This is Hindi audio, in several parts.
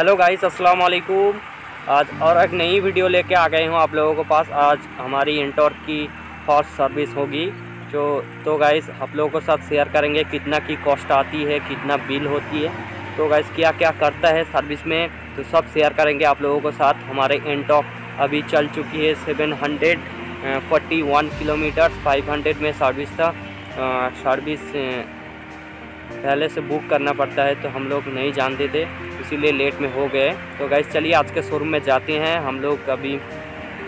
हेलो गाइस, अस्सलाम वालेकुम आज और एक नई वीडियो लेके आ गए हूँ आप लोगों के पास। आज हमारी इंटोर की फास्ट सर्विस होगी। जो तो गाइस, आप लोगों के साथ शेयर करेंगे कितना की कॉस्ट आती है, कितना बिल होती है। तो गाइस क्या क्या करता है सर्विस में तो सब शेयर करेंगे आप लोगों के साथ। हमारे इंटॉक अभी चल चुकी है seven hundred forty one kilometre five hundred में सर्विस था। सर्विस पहले से बुक करना पड़ता है तो हम लोग नहीं जानते थे। इसीलिए लेट में हो गए। तो गैस चलिए आज के शोरूम में जाते हैं। हम लोग अभी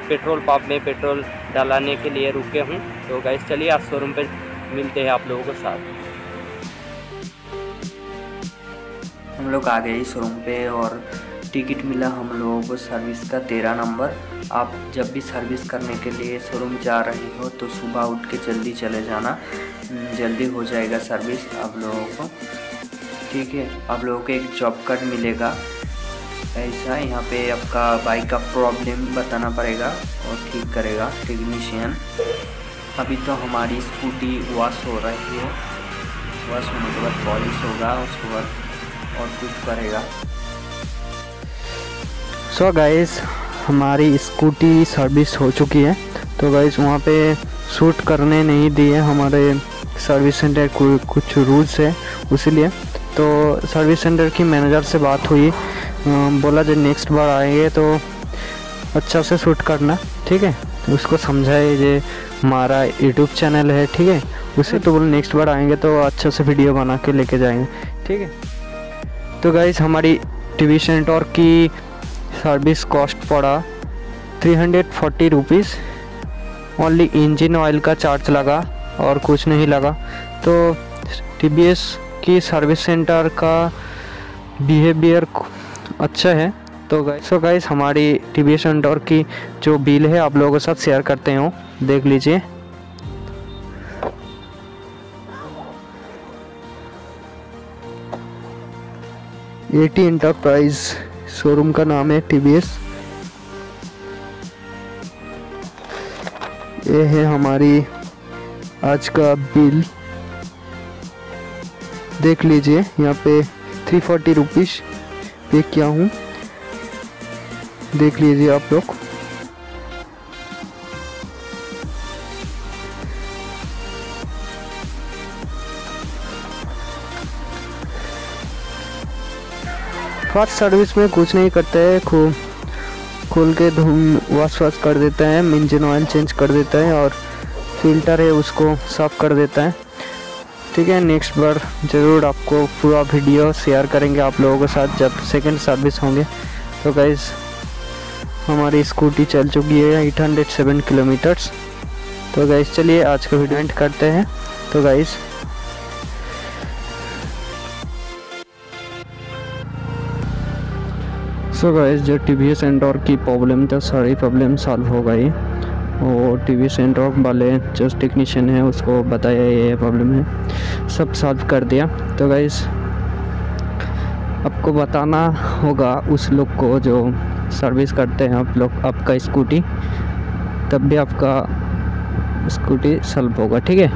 पेट्रोल पंप में पेट्रोल डलाने के लिए रुके हूँ। तो गैस चलिए आज शोरूम पे मिलते हैं आप लोगों के साथ। हम लोग आ गए शोरूम पे और टिकट मिला हम लोगों को सर्विस का तेरह नंबर आप जब भी सर्विस करने के लिए शोरूम जा रहे हो तो सुबह उठ के जल्दी चले जाना। जल्दी हो जाएगा सर्विस आप लोगों को। ठीक है आप लोगों को एक जॉब कार्ड मिलेगा। ऐसा यहाँ पे आपका बाइक का प्रॉब्लम बताना पड़ेगा और ठीक करेगा टेक्नीशियन अभी तो हमारी स्कूटी वॉश हो रही है। वॉश होने के बाद पॉलिश होगा, उसके बाद और कुछ करेगा। सो so गाइस हमारी स्कूटी सर्विस हो चुकी है। तो गाइस वहाँ पे शूट करने नहीं दिए हमारे सर्विस सेंटर कुछ रूल्स है उसीलिए तो सर्विस सेंटर की मैनेजर से बात हुई। बोला जब नेक्स्ट बार आएँगे तो अच्छा से शूट करना, ठीक है? उसको समझाए जे हमारा यूट्यूब चैनल है, ठीक है? उसे तो बोले नेक्स्ट बार आएँगे तो अच्छे से वीडियो बना के लेके जाएँगे, ठीक है? तो गाइज़ हमारी टी वी सेंटर की सर्विस कॉस्ट पड़ा three hundred forty rupees only engine oil का चार्ज लगा और कुछ नहीं लगा। तो टी की सर्विस सेंटर का बिहेवियर अच्छा है। तो गाइस सो गाइस हमारी टी वी सेंटर की जो बिल है, आप लोगों के साथ शेयर करते हो। देख लीजिए। एटी इंटरप्राइज शोरूम का नाम है टीवीएस ये है हमारी आज का बिल देख लीजिए, यहाँ पे थ्री फोर्टी रुपीज़ पे किया हूँ। देख लीजिए आप लोग। फास्ट सर्विस में कुछ नहीं करते हैं खूब खोल के धूम वाश वाश कर देता है, इंजन ऑयल चेंज कर देता है और फ़िल्टर है उसको साफ़ कर देता है। ठीक है नेक्स्ट बार ज़रूर आपको पूरा वीडियो शेयर करेंगे आप लोगों के साथ जब सेकंड सर्विस होंगे। तो गाइज़ हमारी स्कूटी चल चुकी है 807 किलोमीटर्स तो गाइज़ चलिए आज का वीडियो एंड करते हैं। तो गाइज़ सो गाइस जो टी वी एस की प्रॉब्लम था, सारी प्रॉब्लम सॉल्व हो गई। और टी वी एस वाले जो टेक्नीशियन है, उसको बताया ये प्रॉब्लम है। सब सॉल्व कर दिया। तो गाइस आपको बताना होगा उस लोग को जो सर्विस करते हैं आप लोग, आपका स्कूटी तब भी आपका स्कूटी सॉल्व होगा, ठीक है?